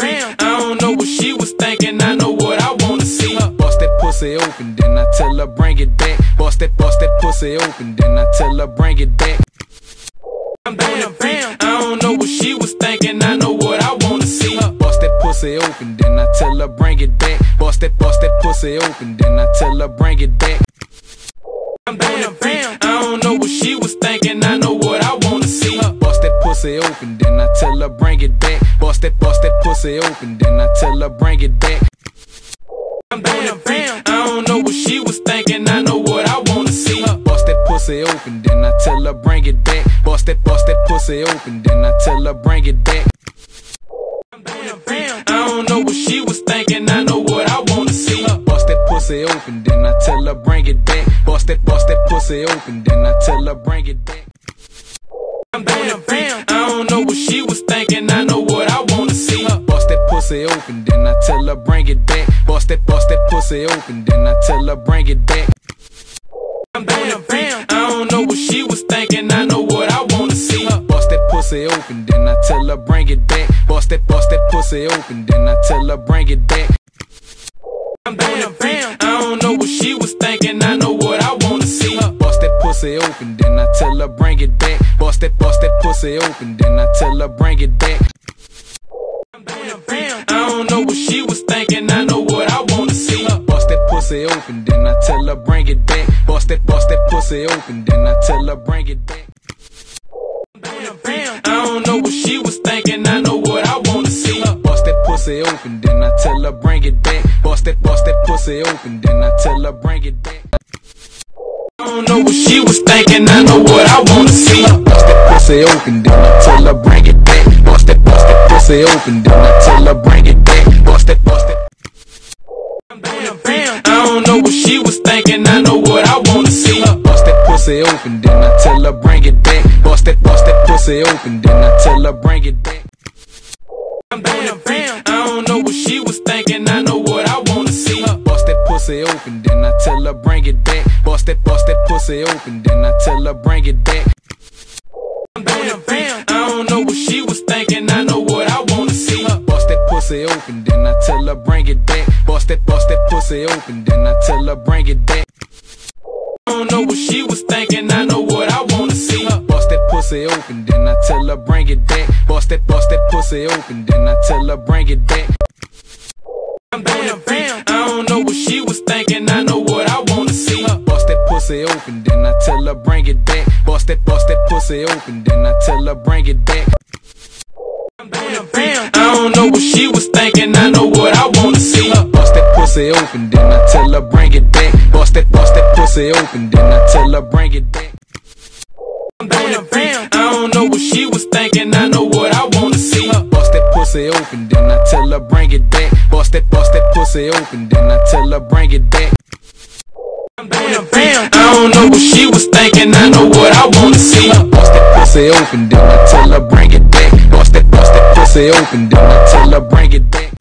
I don't know what she was thinking, I know what I wanna see. Bust that pussy open, then I tell her bring it back. Bust that, bust that pussy open, then I tell her bring it back. Bam. I don't know what she was thinking, I know what I wanna see. Bust that pussy open, then I tell her bring it back. Bust that, bust that pussy open, then I tell her bring it back. Pussy open, then I tell her bring it back. Bust that, bust that pussy open, then I tell her bring it back. Bam, bam. I don't know what she was thinking, I know what I wanna see. Bust that pussy open, then I tell her bring it back. Bust that, bust that pussy open, then I tell her bring it back. Bam, bam. I don't know what she was thinking, I know what I wanna see. Bust that pussy open, then I tell her bring it back. Bust that, bust that pussy open, then I tell her bring it back. Open, then I tell her bring it back. Bust that, bust that pussy open, then I tell her bring it back. I'm bam, bam. I don't know what she was thinking, I know what I wanna see. Bust that pussy open, then I tell her bring it back. Bust that, bust that pussy open, then I tell her bring it back. Bam, bam. I don't know what she was thinking, I know what I wanna see. Bust that pussy open, then I tell her bring it back. Bust that, bust that pussy open, then I tell her bring it back. She was thinking, I know what I wanna see. Bust that pussy open, then I tell her bring it back. Bust that, bust that pussy open, then I tell her bring it back. I don't know what she was thinking, I know what I wanna see. Bust that pussy open, then I tell her bring it back. Bust that, bust that pussy open, then I tell her bring it back. I don't know what she was thinking, I know what I wanna see. Bust that pussy open, then I tell her bring it back. Bust that, bust that pussy open, then I tell her bring it back. What she was thinking, I know what I wanna see. Bust that pussy open, then I tell her bring it back. Bust that, bust that pussy open, then I tell her bring it back. Bam, bam. I don't know what she was thinking, I know what I wanna see. Bust that pussy open, then I tell her bring it back. Bust that, bust that pussy open, then I tell her bring it back. Bam, bam. I don't know what she was thinking, I pussy open, then I tell her bring it back. I don't know what she was thinking, I know what I wanna see. Bust that pussy open, then I tell her bring it back. Bust that, bust that pussy open, then I tell her bring it back. Bam, bam. I don't know what she was thinking, I know what I wanna see. Bust that pussy open, then I tell her bring it back. Bust that, bust that pussy open, then I tell her bring it back. Bam, bam. I don't know what she was thinking, I know what I wanna see. That pussy open, then I tell her bring it back. Bust that, bust that pussy open, then I tell her bring it back. Bam, bam. I don't know what she was thinking, I know what I wanna see. Bust that pussy open, then I tell her bring it back. Bust that, bust that pussy open, then I tell her bring it back. Bam, bam. I don't know what she was thinking, I know what I wanna see. Bust that pussy open, then I tell her bring it back. Bust that, bust that pussy open, then I tell her bring it back.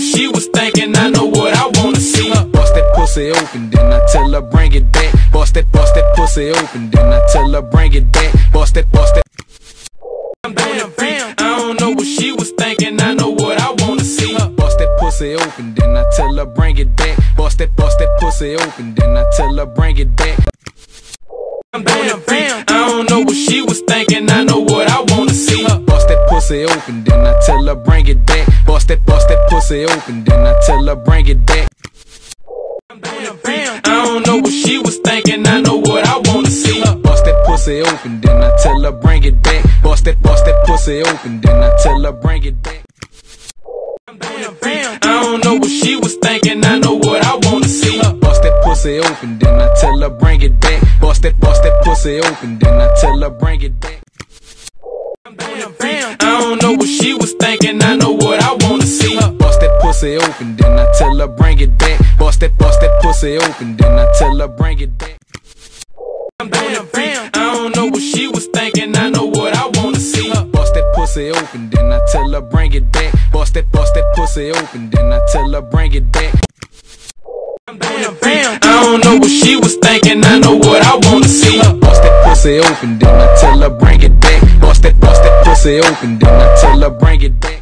I don't know what she was thinking, I know what I wanna see. Bust that pussy open, then I tell her bring it back. Bust that, bust that pussy open, then I tell her bring it back. Bust that, bust that. Bam, bam. I don't know what she was thinking, I know what I wanna see. Bust that pussy open, then I tell her bring it back. Bust that, bust that pussy open, then I tell her bring it back. Bam, bam. I don't know what she was thinking, I know what I wanna see. Bust that pussy open, then I tell her bring it back. Bust that, bust that pussy open, then I tell her bring it back. I don't know what she was thinking, I know what I wanna see. Bust that pussy open, then I tell her bring it back. Bust that, bust that pussy open, then I tell her bring it back. I don't know what she was thinking, I know what I wanna see. Bust that pussy open, then I tell her bring it back. Bust that, bust that pussy open, then I tell her bring it back. I don't know what she was thinking, I know pussy open, then I tell her bring it back. Bust that, bust that pussy open, then I tell her bring it back. Bam, bam. I don't know what she was thinking, I know what I wanna see. Bust that pussy open, then I tell her bring it back. Bust that, bust that pussy open, then I tell her bring it back. Bam, bam. I don't know what she was thinking, I know what I wanna see. Bust that pussy open, then I tell her bring it back. Bust that, bust that pussy open, then I tell her bring it back.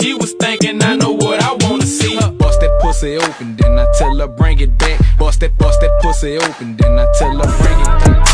She was thinking, I know what I wanna see. Bust that pussy open, then I tell her bring it back. Bust that, bust that pussy open, then I tell her bring it back.